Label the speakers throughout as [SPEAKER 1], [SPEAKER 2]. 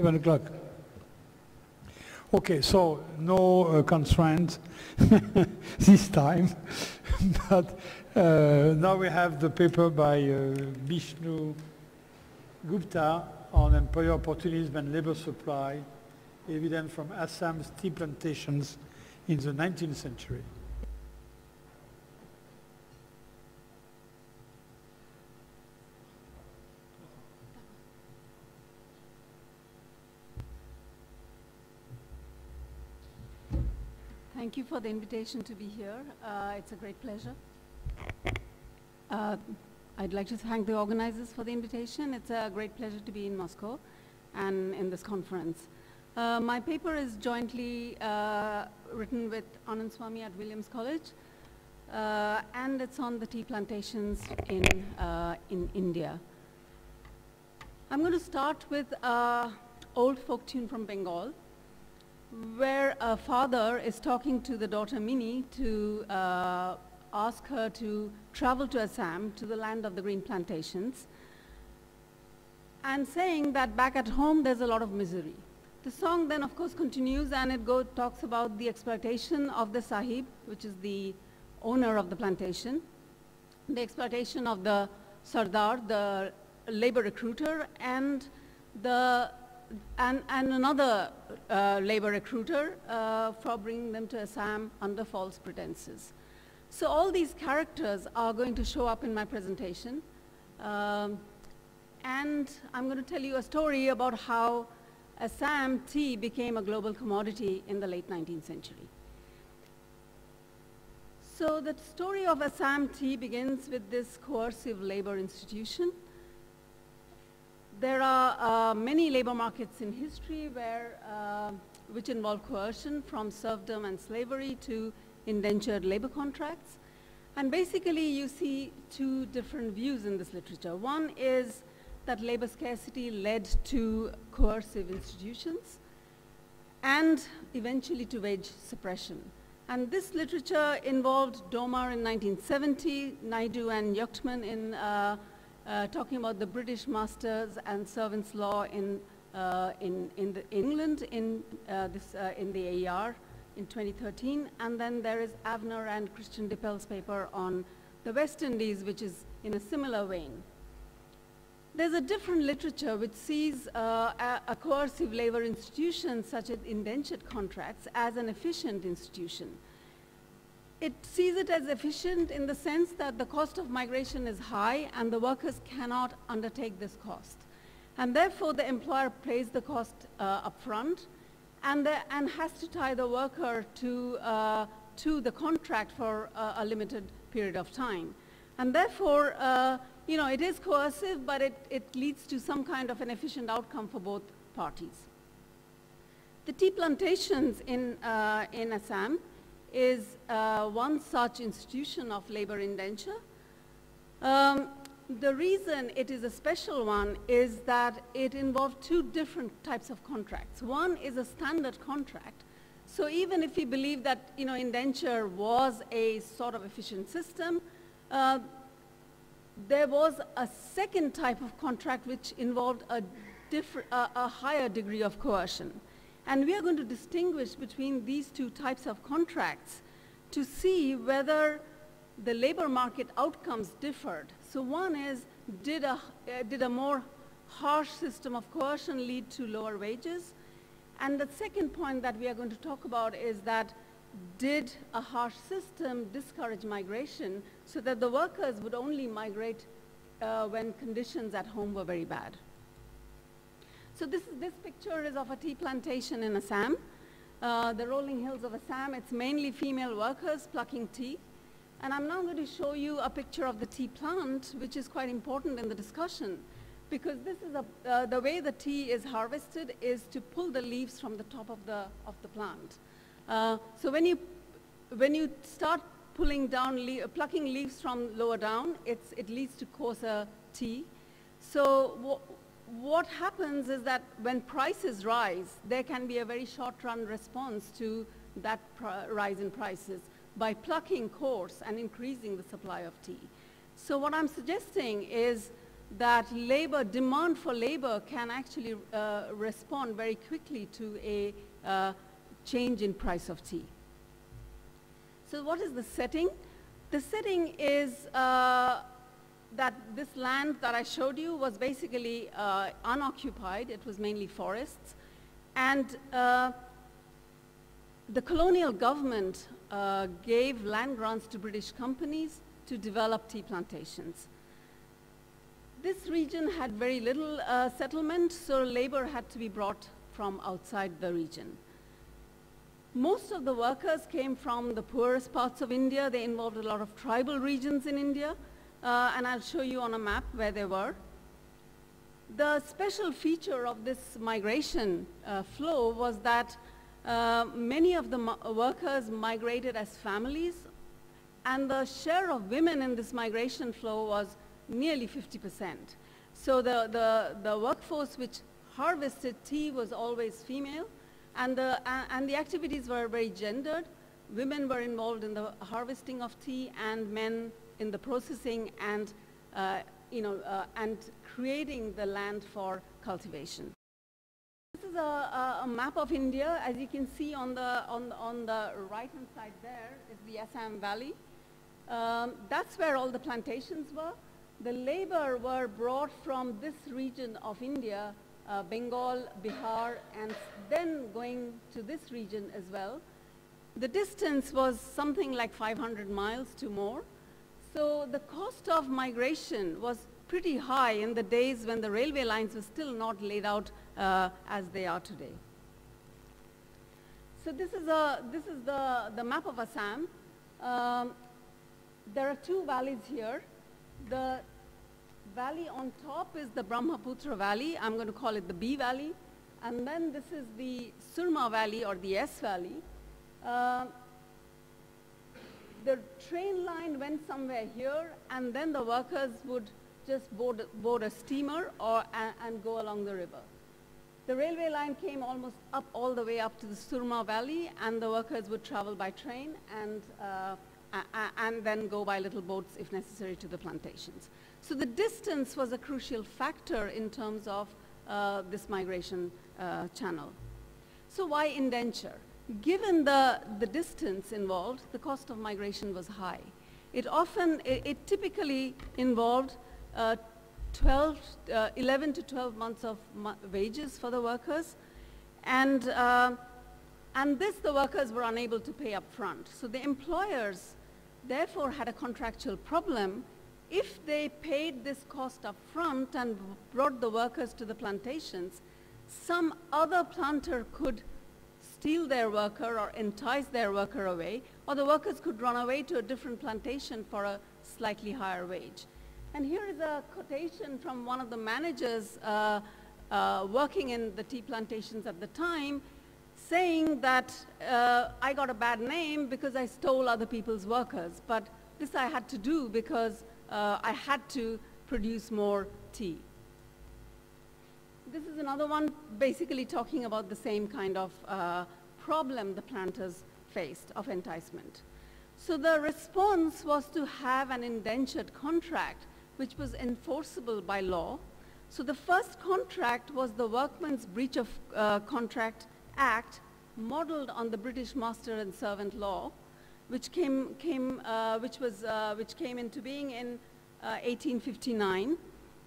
[SPEAKER 1] 7 o'clock. Okay, so no uh, constraints this time, but uh, now we have the paper by uh, Bishnu Gupta on employer opportunism and labor supply, evident from Assam's tea plantations in the 19th century.
[SPEAKER 2] Thank you for the invitation to be here. Uh, it's a great pleasure. Uh, I'd like to thank the organizers for the invitation. It's a great pleasure to be in Moscow and in this conference. Uh, my paper is jointly uh, written with Anand Swamy at Williams College, uh, and it's on the tea plantations in, uh, in India. I'm going to start with an old folk tune from Bengal where a father is talking to the daughter Minnie to uh, ask her to travel to Assam, to the land of the green plantations, and saying that back at home there's a lot of misery. The song then of course continues and it go, talks about the exploitation of the sahib, which is the owner of the plantation, the exploitation of the sardar, the labor recruiter, and the and, and another uh, labor recruiter uh, for bringing them to Assam under false pretenses. So all these characters are going to show up in my presentation. Um, and I'm going to tell you a story about how Assam tea became a global commodity in the late 19th century. So the story of Assam tea begins with this coercive labor institution there are uh, many labor markets in history where, uh, which involve coercion from serfdom and slavery to indentured labor contracts. And basically you see two different views in this literature. One is that labor scarcity led to coercive institutions and eventually to wage suppression. And this literature involved Domar in 1970, Naidu and Yuchtman in uh, uh, talking about the British masters and servants law in, uh, in, in England in, uh, this, uh, in the AER in 2013. And then there is Avner and Christian Dippel's paper on the West Indies, which is in a similar vein. There's a different literature which sees uh, a coercive labor institution such as indentured contracts as an efficient institution it sees it as efficient in the sense that the cost of migration is high and the workers cannot undertake this cost. And therefore, the employer pays the cost uh, upfront and, the, and has to tie the worker to, uh, to the contract for uh, a limited period of time. And therefore, uh, you know, it is coercive, but it, it leads to some kind of an efficient outcome for both parties. The tea plantations in, uh, in Assam is uh, one such institution of labor indenture. Um, the reason it is a special one is that it involved two different types of contracts. One is a standard contract. So even if we believe that you know, indenture was a sort of efficient system, uh, there was a second type of contract which involved a, a higher degree of coercion. And we are going to distinguish between these two types of contracts to see whether the labor market outcomes differed. So one is, did a, uh, did a more harsh system of coercion lead to lower wages? And the second point that we are going to talk about is that did a harsh system discourage migration so that the workers would only migrate uh, when conditions at home were very bad? So this, this picture is of a tea plantation in Assam. Uh, the rolling hills of Assam, it's mainly female workers plucking tea. And I'm now going to show you a picture of the tea plant, which is quite important in the discussion. Because this is a, uh, the way the tea is harvested is to pull the leaves from the top of the, of the plant. Uh, so when you, when you start pulling down, le plucking leaves from lower down, it's, it leads to coarser tea. So what happens is that when prices rise, there can be a very short-run response to that rise in prices by plucking coarse and increasing the supply of tea. So what I'm suggesting is that labor, demand for labor can actually uh, respond very quickly to a uh, change in price of tea. So what is the setting? The setting is uh, that this land that I showed you was basically uh, unoccupied. It was mainly forests. And uh, the colonial government uh, gave land grants to British companies to develop tea plantations. This region had very little uh, settlement, so labor had to be brought from outside the region. Most of the workers came from the poorest parts of India. They involved a lot of tribal regions in India, uh, and I'll show you on a map where they were. The special feature of this migration uh, flow was that uh, many of the workers migrated as families, and the share of women in this migration flow was nearly 50%. So the, the, the workforce which harvested tea was always female, and the, uh, and the activities were very gendered. Women were involved in the harvesting of tea, and men in the processing and, uh, you know, uh, and creating the land for cultivation. This is a, a, map of India. As you can see on the, on, on the right-hand side there is the Assam Valley. Um, that's where all the plantations were. The labor were brought from this region of India, uh, Bengal, Bihar, and then going to this region as well. The distance was something like 500 miles to more. So the cost of migration was pretty high in the days when the railway lines were still not laid out uh, as they are today. So this is, a, this is the, the map of Assam. Um, there are two valleys here. The valley on top is the Brahmaputra Valley. I'm going to call it the B Valley. And then this is the Surma Valley or the S Valley. Uh, the train line went somewhere here, and then the workers would just board, board a steamer or, and, and go along the river. The railway line came almost up all the way up to the Surma Valley, and the workers would travel by train and uh, and then go by little boats if necessary to the plantations. So the distance was a crucial factor in terms of uh, this migration uh, channel. So why indenture? Given the, the distance involved, the cost of migration was high. It often, it, it typically involved uh, 12, uh, 11 to 12 months of wages for the workers. And, uh, and this the workers were unable to pay up front. So the employers therefore had a contractual problem if they paid this cost up front and brought the workers to the plantations, some other planter could steal their worker or entice their worker away, or the workers could run away to a different plantation for a slightly higher wage. And here is a quotation from one of the managers uh, uh, working in the tea plantations at the time, saying that uh, I got a bad name because I stole other people's workers. But this I had to do because uh, I had to produce more tea. This is another one basically talking about the same kind of uh, problem the planters faced of enticement. So the response was to have an indentured contract which was enforceable by law. So the first contract was the Workmen's Breach of uh, Contract Act modeled on the British Master and Servant Law, which came, came, uh, which was, uh, which came into being in 1859.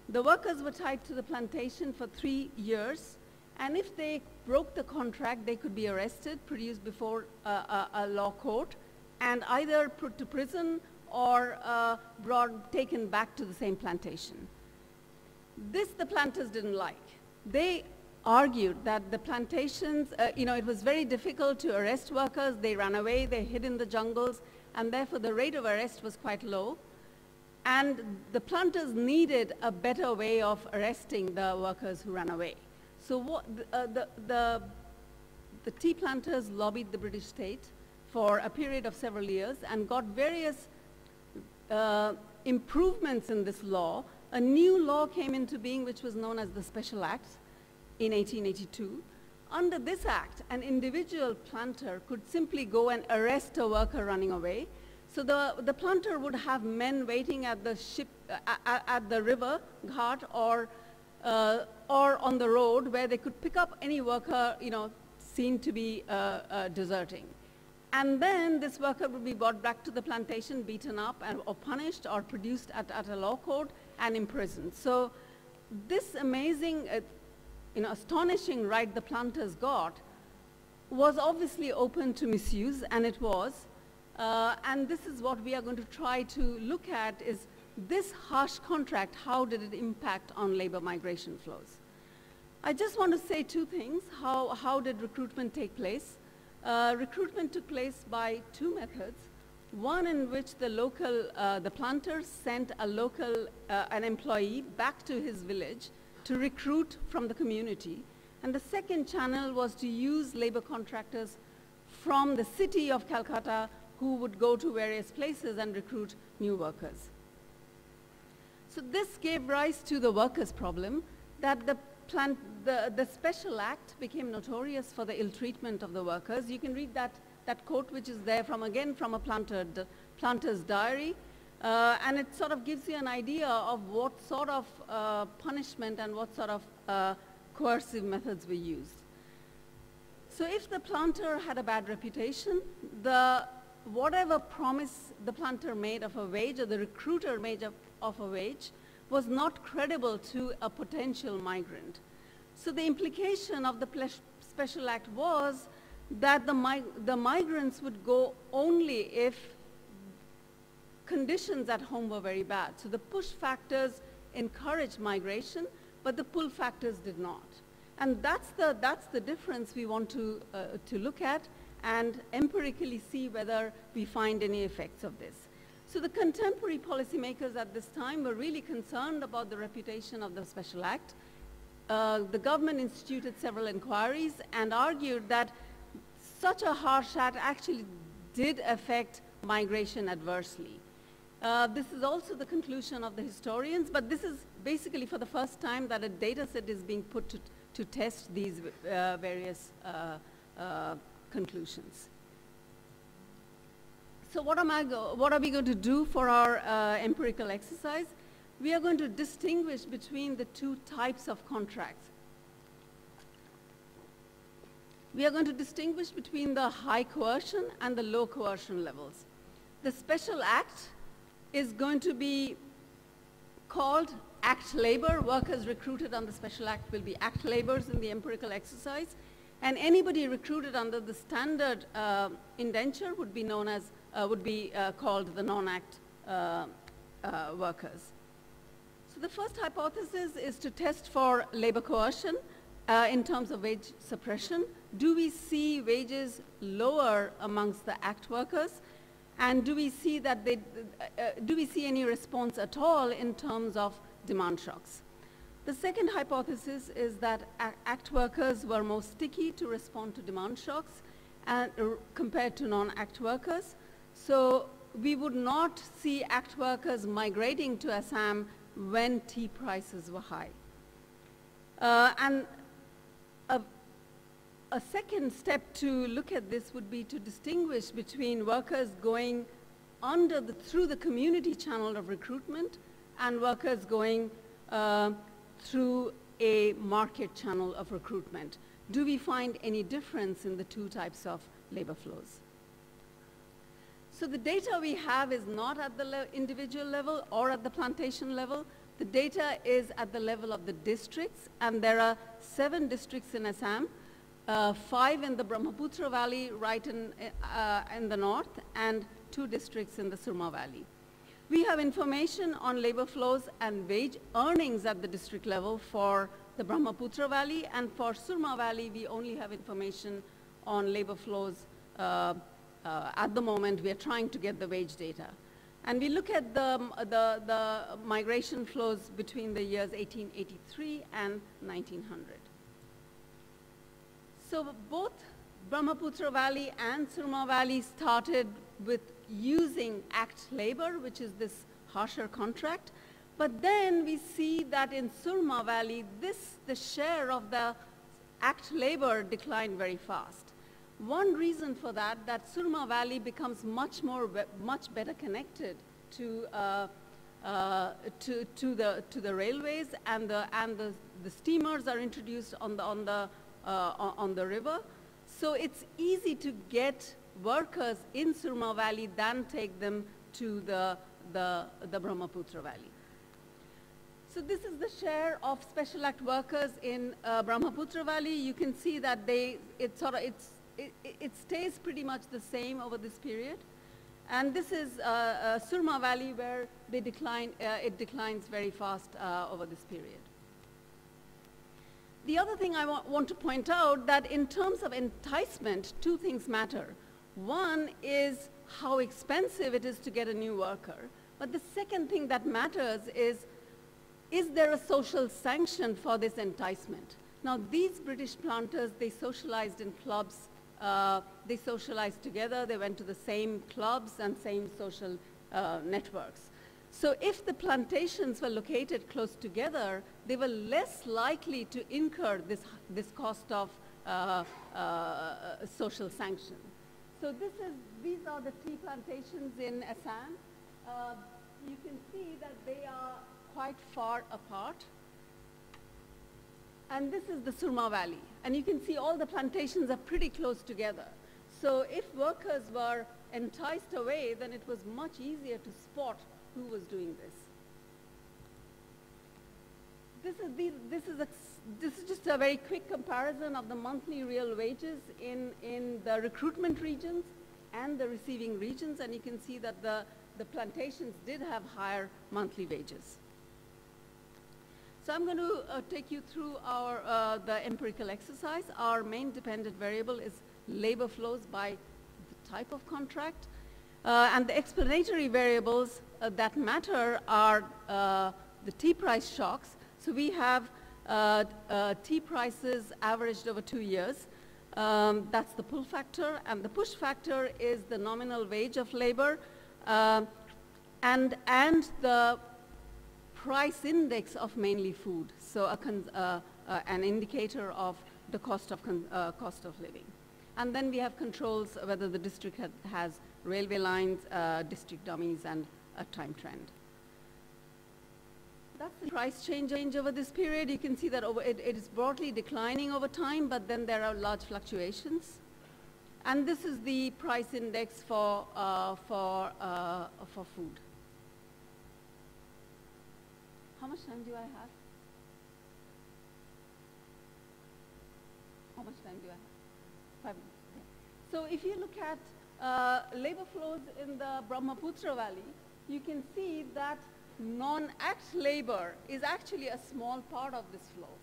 [SPEAKER 2] Uh, the workers were tied to the plantation for three years, and if they broke the contract, they could be arrested, produced before a, a law court, and either put to prison or uh, brought, taken back to the same plantation. This the planters didn't like. They argued that the plantations, uh, you know, it was very difficult to arrest workers. They ran away, they hid in the jungles, and therefore the rate of arrest was quite low. And the planters needed a better way of arresting the workers who ran away. So what, uh, the, the, the tea planters lobbied the British state for a period of several years and got various uh, improvements in this law. A new law came into being which was known as the Special Act, in 1882. Under this act, an individual planter could simply go and arrest a worker running away. So the, the planter would have men waiting at the ship, uh, at the river, ghat, or, uh, or on the road where they could pick up any worker, you know, seen to be uh, uh, deserting. And then this worker would be brought back to the plantation, beaten up, and, or punished, or produced at, at a law court and imprisoned. So this amazing, uh, you know, astonishing right the planters got was obviously open to misuse, and it was. Uh, and this is what we are going to try to look at is this harsh contract, how did it impact on labor migration flows? I just want to say two things. How, how did recruitment take place? Uh, recruitment took place by two methods. One in which the local, uh, the planters sent a local, uh, an employee back to his village to recruit from the community. And the second channel was to use labor contractors from the city of Calcutta who would go to various places and recruit new workers. So this gave rise to the workers' problem that the, plant, the, the Special Act became notorious for the ill treatment of the workers. You can read that, that quote which is there from, again, from a planter, planter's diary. Uh, and it sort of gives you an idea of what sort of uh, punishment and what sort of uh, coercive methods were used. So if the planter had a bad reputation, the whatever promise the planter made of a wage or the recruiter made of, of a wage was not credible to a potential migrant. So the implication of the Special Act was that the, the migrants would go only if conditions at home were very bad. So the push factors encouraged migration, but the pull factors did not. And that's the, that's the difference we want to, uh, to look at and empirically see whether we find any effects of this. So the contemporary policymakers at this time were really concerned about the reputation of the Special Act. Uh, the government instituted several inquiries and argued that such a harsh act actually did affect migration adversely. Uh, this is also the conclusion of the historians, but this is basically for the first time that a data set is being put to, to test these uh, various uh, uh conclusions. So what, am I what are we going to do for our uh, empirical exercise? We are going to distinguish between the two types of contracts. We are going to distinguish between the high coercion and the low coercion levels. The special act is going to be called act labor. Workers recruited on the special act will be act labors in the empirical exercise. And anybody recruited under the standard uh, indenture would be known as, uh, would be uh, called the non-act uh, uh, workers. So the first hypothesis is to test for labor coercion uh, in terms of wage suppression. Do we see wages lower amongst the act workers? And do we see that they, do we see any response at all in terms of demand shocks? The second hypothesis is that ACT workers were more sticky to respond to demand shocks and, uh, compared to non-ACT workers. So we would not see ACT workers migrating to Assam when tea prices were high. Uh, and a, a second step to look at this would be to distinguish between workers going under the, through the community channel of recruitment and workers going uh, through a market channel of recruitment. Do we find any difference in the two types of labor flows? So the data we have is not at the individual level or at the plantation level. The data is at the level of the districts, and there are seven districts in Assam, uh, five in the Brahmaputra Valley right in, uh, in the north, and two districts in the Surma Valley. We have information on labor flows and wage earnings at the district level for the Brahmaputra Valley, and for Surma Valley, we only have information on labor flows. Uh, uh, at the moment, we are trying to get the wage data. And we look at the, the, the migration flows between the years 1883 and 1900. So both Brahmaputra Valley and Surma Valley started with using act labor, which is this harsher contract. But then we see that in Surma Valley, this, the share of the act labor declined very fast. One reason for that, that Surma Valley becomes much more, much better connected to, uh, uh, to, to, the, to the railways and, the, and the, the steamers are introduced on the, on, the, uh, on the river. So it's easy to get workers in Surma Valley than take them to the, the, the Brahmaputra Valley. So this is the share of Special Act workers in uh, Brahmaputra Valley. You can see that they, it sort of, it's it, it, stays pretty much the same over this period. And this is uh, uh, Surma Valley where they decline, uh, it declines very fast uh, over this period. The other thing I wa want to point out that in terms of enticement, two things matter. One is how expensive it is to get a new worker. But the second thing that matters is, is there a social sanction for this enticement? Now, these British planters, they socialized in clubs uh, they socialized together, they went to the same clubs and same social uh, networks. So if the plantations were located close together, they were less likely to incur this, this cost of uh, uh social sanction. So this is, these are the tea plantations in Assam. Uh, you can see that they are quite far apart. And this is the Surma Valley. And you can see all the plantations are pretty close together. So if workers were enticed away, then it was much easier to spot who was doing this. This is, the, this is, a, this is just a very quick comparison of the monthly real wages in, in the recruitment regions and the receiving regions. And you can see that the, the plantations did have higher monthly wages. So I'm going to uh, take you through our, uh, the empirical exercise. Our main dependent variable is labor flows by the type of contract. Uh, and the explanatory variables uh, that matter are uh, the tea price shocks. So we have tea prices averaged over two years. Um, that's the pull factor. And the push factor is the nominal wage of labor and, and the price index of mainly food, so uh, uh, an indicator of the cost of, uh, cost of living. And then we have controls whether the district ha has railway lines, uh, district dummies, and a time trend. That's the price change, change over this period. You can see that over, it, it is broadly declining over time, but then there are large fluctuations. And this is the price index for, uh, for, uh, for food. How much time do I have? How much time do I have? Five minutes. So if you look at uh, labor flows in the Brahmaputra Valley, you can see that non-act labor is actually a small part of this flow.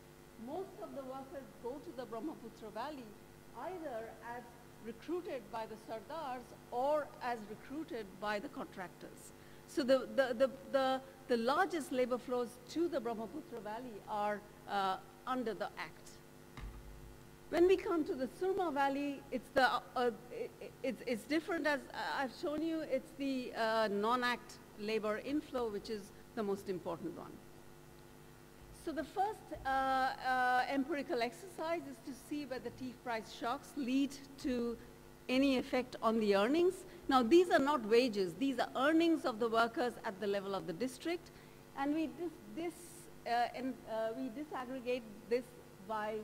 [SPEAKER 2] Most of the workers go to the Brahmaputra Valley either as recruited by the Sardars or as recruited by the contractors. So the, the, the, the, the largest labor flows to the Brahmaputra Valley are uh, under the Act. When we come to the Surma Valley, it's, the, uh, it, it's, it's, different as I've shown you. It's the uh, non-act labor inflow, which is the most important one. So the first uh, uh, empirical exercise is to see whether tea price shocks lead to any effect on the earnings. Now, these are not wages. These are earnings of the workers at the level of the district. And we, dis, this, uh, and, uh, we disaggregate this by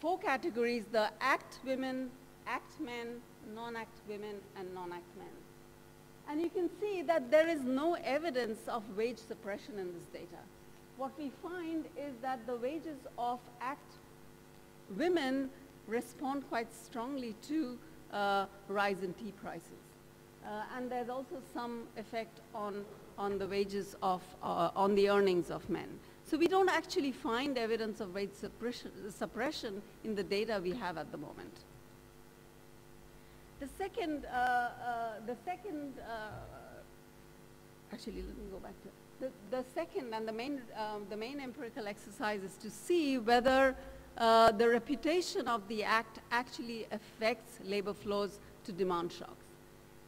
[SPEAKER 2] four categories, the act women, act men, non-act women, and non-act men. And you can see that there is no evidence of wage suppression in this data. What we find is that the wages of act women respond quite strongly to uh, rise in tea prices. Uh, and there's also some effect on, on the wages of, uh, on the earnings of men. So we don't actually find evidence of wage suppression, suppression in the data we have at the moment. The second, uh, uh, the second, uh, actually let me go back to the, the second and the main, um, the main empirical exercise is to see whether uh, the reputation of the act actually affects labor flows to demand shocks.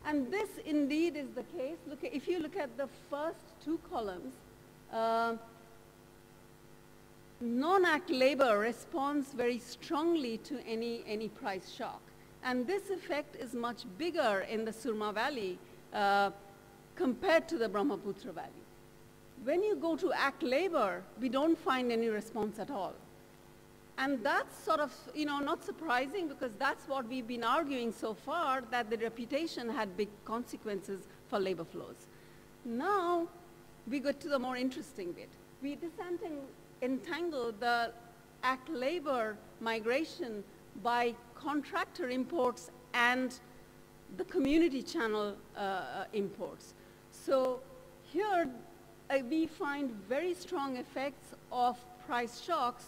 [SPEAKER 2] And this indeed is the case. Look, if you look at the first two columns, uh, non-act labor responds very strongly to any, any price shock. And this effect is much bigger in the Surma Valley uh, compared to the Brahmaputra Valley. When you go to ACT labor, we don't find any response at all. And that's sort of, you know, not surprising because that's what we've been arguing so far, that the reputation had big consequences for labor flows. Now, we get to the more interesting bit. We disentangle the act labor migration by contractor imports and the community channel uh, uh imports. So here uh, we find very strong effects of price shocks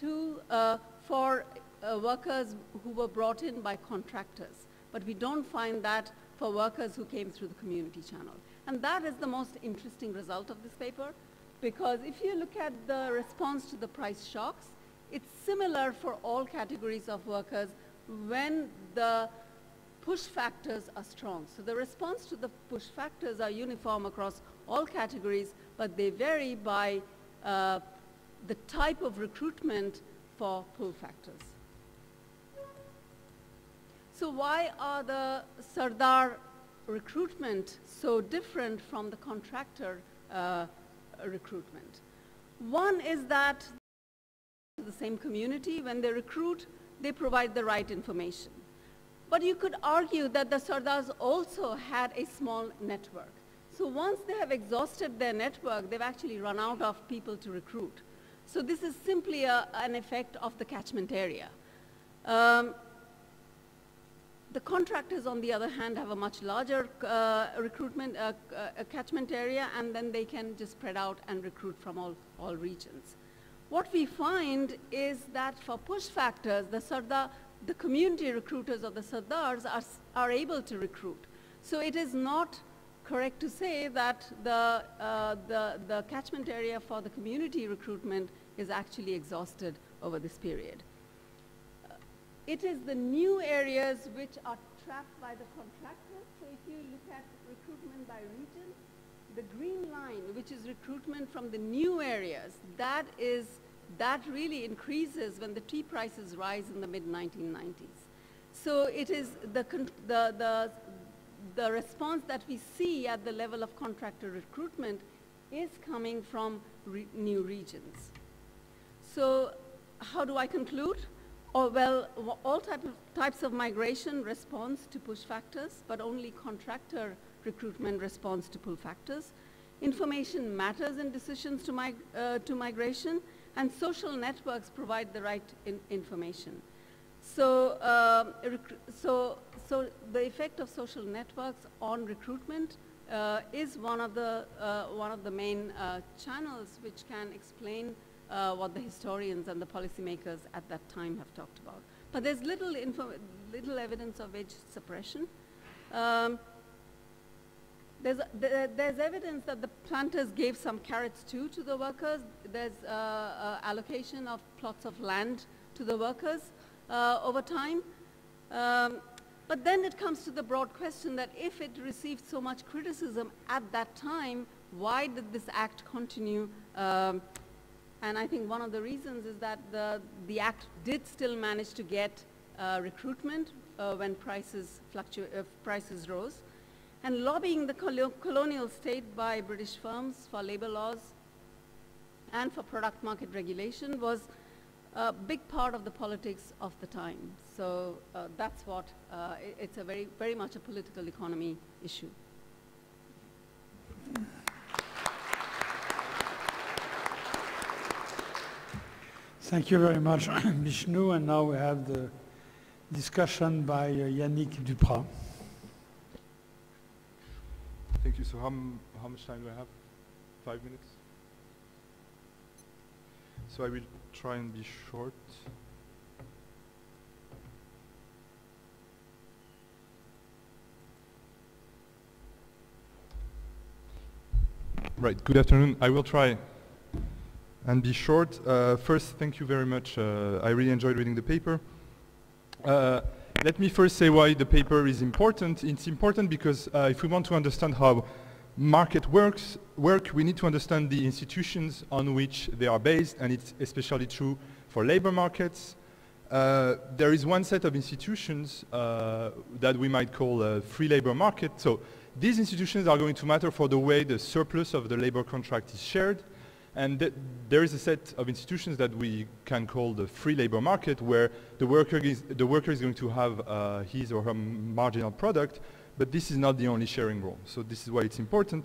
[SPEAKER 2] to, uh, for uh, workers who were brought in by contractors. But we don't find that for workers who came through the community channel. And that is the most interesting result of this paper because if you look at the response to the price shocks, it's similar for all categories of workers when the push factors are strong. So the response to the push factors are uniform across all categories, but they vary by uh, the type of recruitment for pull factors. So why are the Sardar recruitment so different from the contractor uh, recruitment? One is that the same community, when they recruit, they provide the right information. But you could argue that the Sardars also had a small network. So once they have exhausted their network, they've actually run out of people to recruit. So this is simply a, an effect of the catchment area. Um, the contractors, on the other hand, have a much larger uh, recruitment uh, uh, catchment area, and then they can just spread out and recruit from all, all regions. What we find is that for push factors, the Sardar, the community recruiters of the Sardars are, are able to recruit. So it is not correct to say that the, uh, the, the catchment area for the community recruitment is actually exhausted over this period. Uh, it is the new areas which are trapped by the contractors. So if you look at recruitment by region, the green line, which is recruitment from the new areas, that is that really increases when the tea prices rise in the mid-1990s. So it is the, the, the, the response that we see at the level of contractor recruitment is coming from re new regions. So how do I conclude? Oh, well, all type of, types of migration responds to push factors, but only contractor recruitment responds to pull factors. Information matters in decisions to, mig uh, to migration, and social networks provide the right in information. So, uh, so so the effect of social networks on recruitment uh, is one of the uh, one of the main uh, channels which can explain uh, what the historians and the policymakers at that time have talked about. But there's little little evidence of wage suppression. Um, there's, there's evidence that the planters gave some carrots too to the workers. There's uh, uh, allocation of plots of land to the workers over time. Um, but then it comes to the broad question that if it received so much criticism at that time, why did this act continue? Um, and I think one of the reasons is that the, the act did still manage to get uh, recruitment uh, when prices, uh, prices rose. And lobbying the colonial state by British firms for labor laws and for product market regulation was a big part of the politics of the time. So uh, that's what, uh, it's a very, very much a political economy issue.
[SPEAKER 1] Thank you very much, Bishnu. And now we have the discussion by uh, Yannick Dupraz.
[SPEAKER 3] Thank you. So how, how much time do I have? Five minutes? So I will try and be short. Right, good afternoon. I will try and be short. Uh, first, thank you very much. Uh, I really enjoyed reading the paper. Uh, let me first say why the paper is important. It's important because uh, if we want to understand how market works, work, we need to understand the institutions on which they are based, and it's especially true for labor markets. uh, there is one set of institutions uh, that we might call a free labor market. So these institutions are going to matter for the way the surplus of the labor contract is shared. And th there is a set of institutions that we can call the free labor market where the worker is, the worker is going to have uh, his or her marginal product, but this is not the only sharing role. So this is why it's important.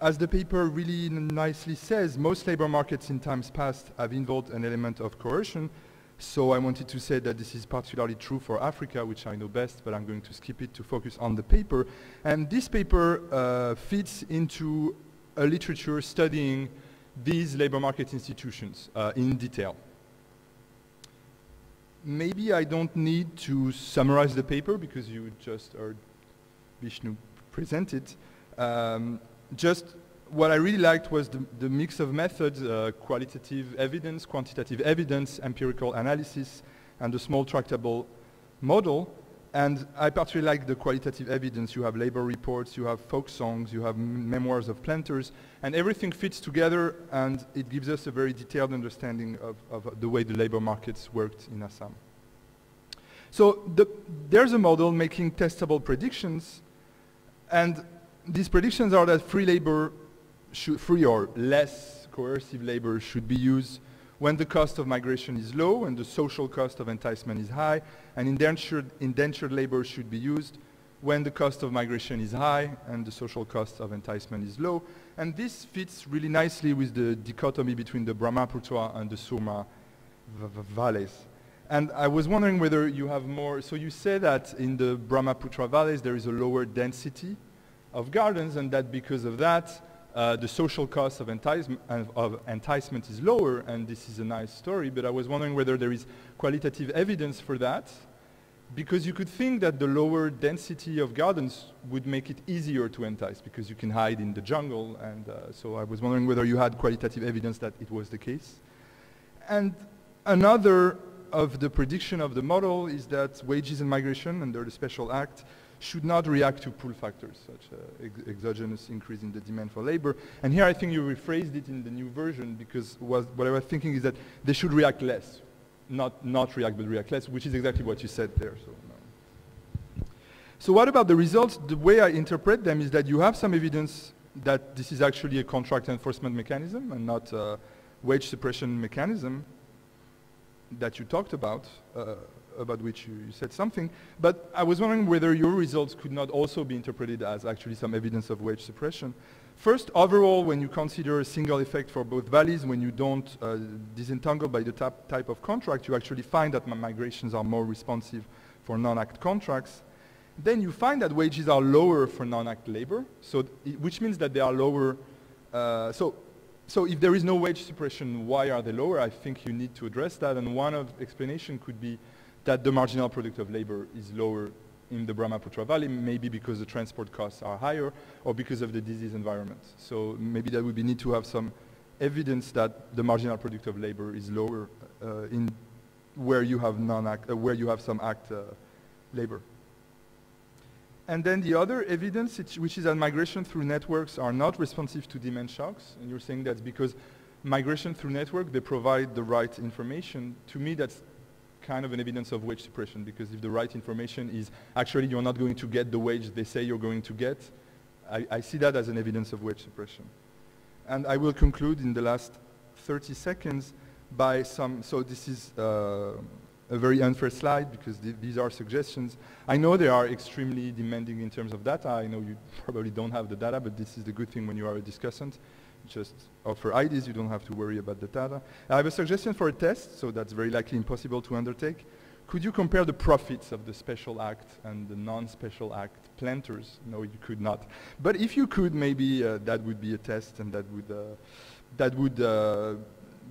[SPEAKER 3] As the paper really nicely says, most labor markets in times past have involved an element of coercion, so I wanted to say that this is particularly true for Africa, which I know best, but I'm going to skip it to focus on the paper. And this paper uh, fits into a literature studying these labor market institutions uh, in detail. Maybe I don't need to summarize the paper because you just heard Bishnu present it. Um, just what I really liked was the, the mix of methods, uh, qualitative evidence, quantitative evidence, empirical analysis, and a small tractable model. And I particularly like the qualitative evidence. You have labor reports, you have folk songs, you have memoirs of planters, and everything fits together and it gives us a very detailed understanding of, of the way the labor markets worked in Assam. So the, there's a model making testable predictions, and these predictions are that free labor free or less coercive labor should be used when the cost of migration is low and the social cost of enticement is high, and indentured, indentured labor should be used when the cost of migration is high and the social cost of enticement is low. And this fits really nicely with the dichotomy between the Brahmaputra and the Surma valleys. And I was wondering whether you have more, so you say that in the Brahmaputra valleys there is a lower density of gardens and that because of that uh, the social cost of, enticement, of enticement is lower, and this is a nice story, but I was wondering whether there is qualitative evidence for that, because you could think that the lower density of gardens would make it easier to entice, because you can hide in the jungle, and uh, so I was wondering whether you had qualitative evidence that it was the case. And another of the prediction of the model is that wages and migration under the Special Act should not react to pull factors, such as ex exogenous increase in the demand for labor. And here I think you rephrased it in the new version because what I was thinking is that they should react less, not, not react but react less, which is exactly what you said there. So, no. so what about the results? The way I interpret them is that you have some evidence that this is actually a contract enforcement mechanism and not a wage suppression mechanism that you talked about. Uh, about which you, you, said something. But I was wondering whether your results could not also be interpreted as actually some evidence of wage suppression. First, overall, when you consider a single effect for both valleys, when you don't uh, disentangle by the type of contract, you actually find that migrations are more responsive for non-act contracts. Then you find that wages are lower for non-act labor, so which means that they are lower. Uh, so, so if there is no wage suppression, why are they lower? I think you need to address that, and one of explanation could be that the marginal product of labor is lower in the Brahmaputra Valley, maybe because the transport costs are higher or because of the disease environment. So maybe that would be need to have some evidence that the marginal product of labor is lower uh, in where you have non-act, uh, where you have some act uh, labor. And then the other evidence, which is that migration through networks are not responsive to demand shocks. And you're saying that's because migration through network, they provide the right information. To me, that's kind of an evidence of wage suppression because if the right information is actually you're not going to get the wage they say you're going to get, I, I see that as an evidence of wage suppression. And I will conclude in the last 30 seconds by some, so this is uh, a very unfair slide because th these are suggestions. I know they are extremely demanding in terms of data. I know you probably don't have the data, but this is the good thing when you are a discussant just offer IDs, you don't have to worry about the data. I have a suggestion for a test, so that's very likely impossible to undertake. Could you compare the profits of the Special Act and the non-Special Act planters? No, you could not. But if you could, maybe uh, that would be a test and that would, uh, that would uh,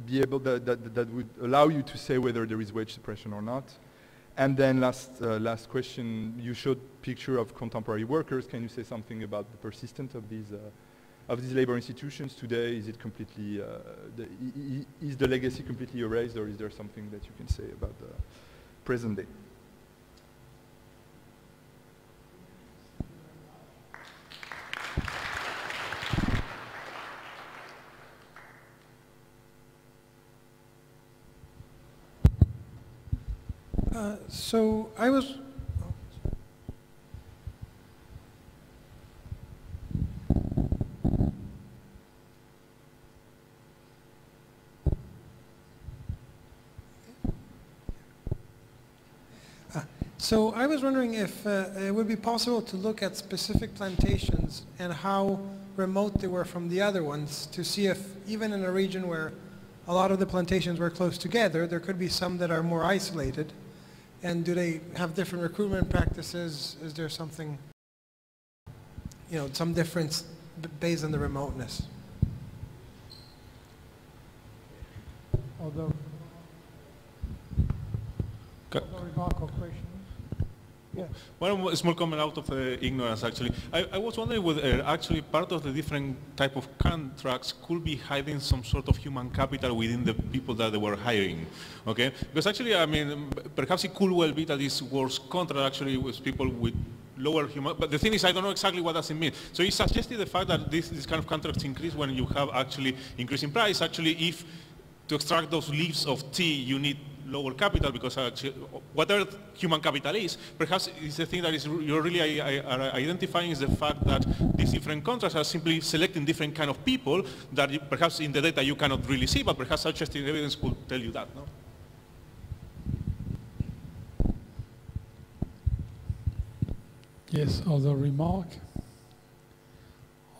[SPEAKER 3] be able, that, that, that would allow you to say whether there is wage suppression or not. And then last, uh, last question, you showed picture of contemporary workers. Can you say something about the persistence of these uh, of these labor institutions today? Is it completely, uh, the, is the legacy completely erased or is there something that you can say about the present day?
[SPEAKER 4] Uh, so I was. Uh, So I was wondering if uh, it would be possible to look at specific plantations and how remote they were from the other ones to see if even in a region where a lot of the plantations were close together, there could be some that are more isolated. And do they have different recruitment practices? Is there something, you know, some difference based on the remoteness?
[SPEAKER 1] Other,
[SPEAKER 5] Ca-
[SPEAKER 1] other remark question? Yes.
[SPEAKER 5] One small comment out of uh, ignorance, actually. I, I was wondering whether uh, actually part of the different type of contracts could be hiding some sort of human capital within the people that they were hiring, okay? Because actually, I mean, perhaps it could well be that this worse contract actually with people with lower human, but the thing is, I don't know exactly what does it mean. So it suggested the fact that this, this kind of contracts increase when you have actually increasing price. Actually, if to extract those leaves of tea, you need lower capital because actually, whatever human capital is, perhaps is the thing that is you're really identifying is the fact that these different contracts are simply selecting different kind of people that you, perhaps in the data you cannot really see, but perhaps suggesting evidence could tell you that. No?
[SPEAKER 1] Yes, other remark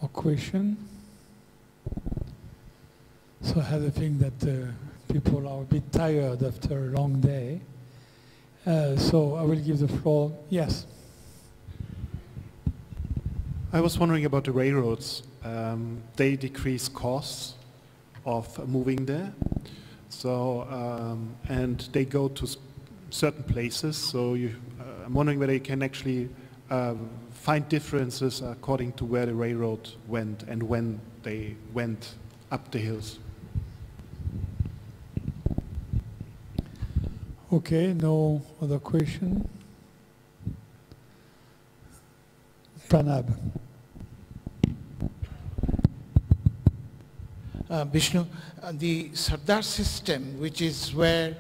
[SPEAKER 1] or question? So I have a feeling that uh, people are a bit tired after a long day. Uh, so I will give the floor. Yes.
[SPEAKER 6] I was wondering about the railroads. Um, they decrease costs of moving there. So, um, and they go to certain places. So you, uh, I'm wondering whether you can actually um, find differences according to where the railroad went and when they went up the hills.
[SPEAKER 1] Okay, no other question? Pranab.
[SPEAKER 7] Uh, Bishnu, uh, the Sardar system, which is where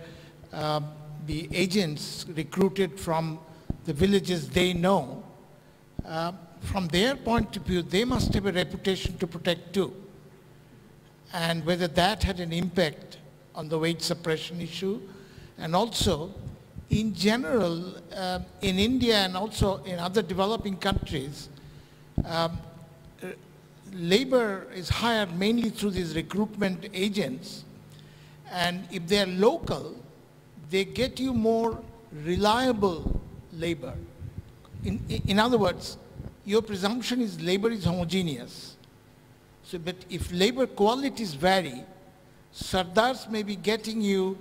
[SPEAKER 7] uh, the agents recruited from the villages they know, uh, from their point of view, they must have a reputation to protect too. And whether that had an impact on the wage suppression issue, and also, in general, uh, in India and also in other developing countries, um, labor is hired mainly through these recruitment agents. And if they're local, they get you more reliable labor. In, in other words, your presumption is labor is homogeneous. So, but if labor qualities vary, Sardars may be getting you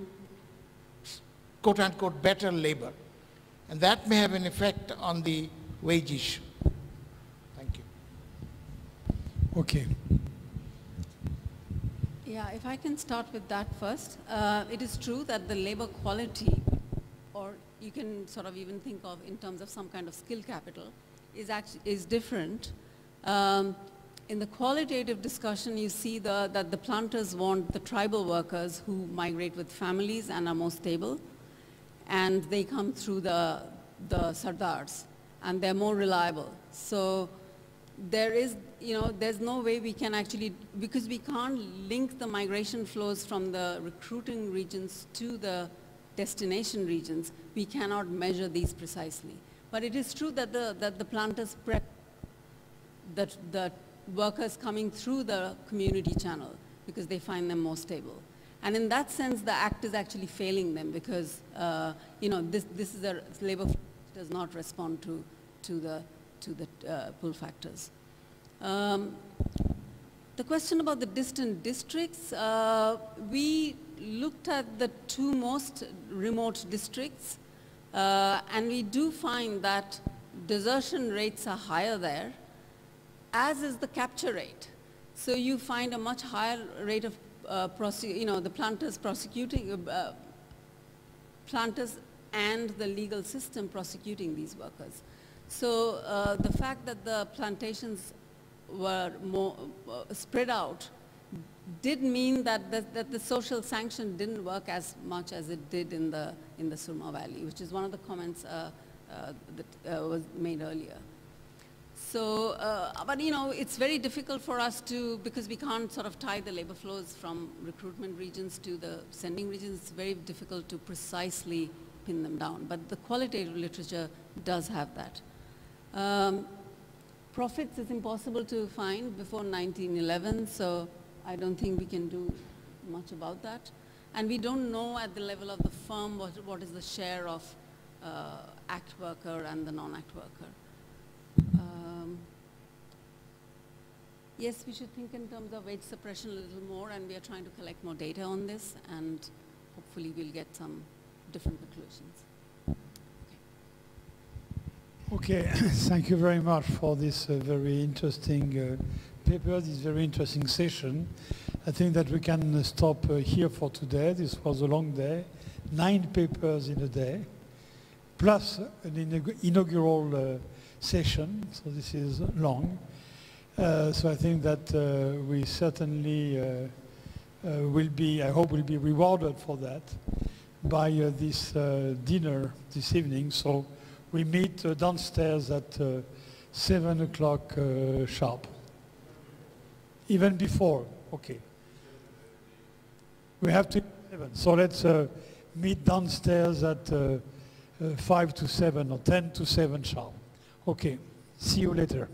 [SPEAKER 7] quote unquote better labor. And that may have an effect on the wage issue. Thank you.
[SPEAKER 1] Okay.
[SPEAKER 2] Yeah, if I can start with that first. Uh, it is true that the labor quality, or you can sort of even think of in terms of some kind of skill capital, is, actually, is different. Um, in the qualitative discussion, you see the, that the planters want the tribal workers who migrate with families and are more stable, and they come through the, the sardars, and they're more reliable. So there is, you know, there's no way we can actually, because we can't link the migration flows from the recruiting regions to the destination regions, we cannot measure these precisely. But it is true that the, that the planters prep the, the workers coming through the community channel because they find them more stable. And in that sense, the act is actually failing them because, uh, you know, this, this is a labor does not respond to, to the, to the uh, pull factors. Um, the question about the distant districts, uh, we looked at the two most remote districts, uh, and we do find that desertion rates are higher there, as is the capture rate. So you find a much higher rate of, uh, you know, the planters prosecuting, uh, planters and the legal system prosecuting these workers. So uh, the fact that the plantations were more uh, spread out did mean that the, that the social sanction didn't work as much as it did in the, in the Surma Valley, which is one of the comments uh, that was made earlier. So, uh, but you know, it's very difficult for us to, because we can't sort of tie the labor flows from recruitment regions to the sending regions, it's very difficult to precisely pin them down. But the qualitative literature does have that. Um, profits is impossible to find before 1911, so I don't think we can do much about that. And we don't know at the level of the firm what, what is the share of uh, act worker and the non-act worker. Yes, we should think in terms of wage suppression a little more, and we are trying to collect more data on this, and hopefully we'll get some different conclusions.
[SPEAKER 1] Okay, thank you very much for this uh, very interesting uh, paper, this very interesting session. I think that we can uh, stop uh, here for today. This was a long day, nine papers in a day, plus an inaug inaugural uh, session, so this is long. Uh, so I think that we certainly will be, I hope will be rewarded for that by this dinner this evening. So we meet uh, downstairs at uh, 7 o'clock uh, sharp. Even before, okay. We have to, so let's meet downstairs at 5 to 7 or 10 to 7 sharp. Okay, see you later.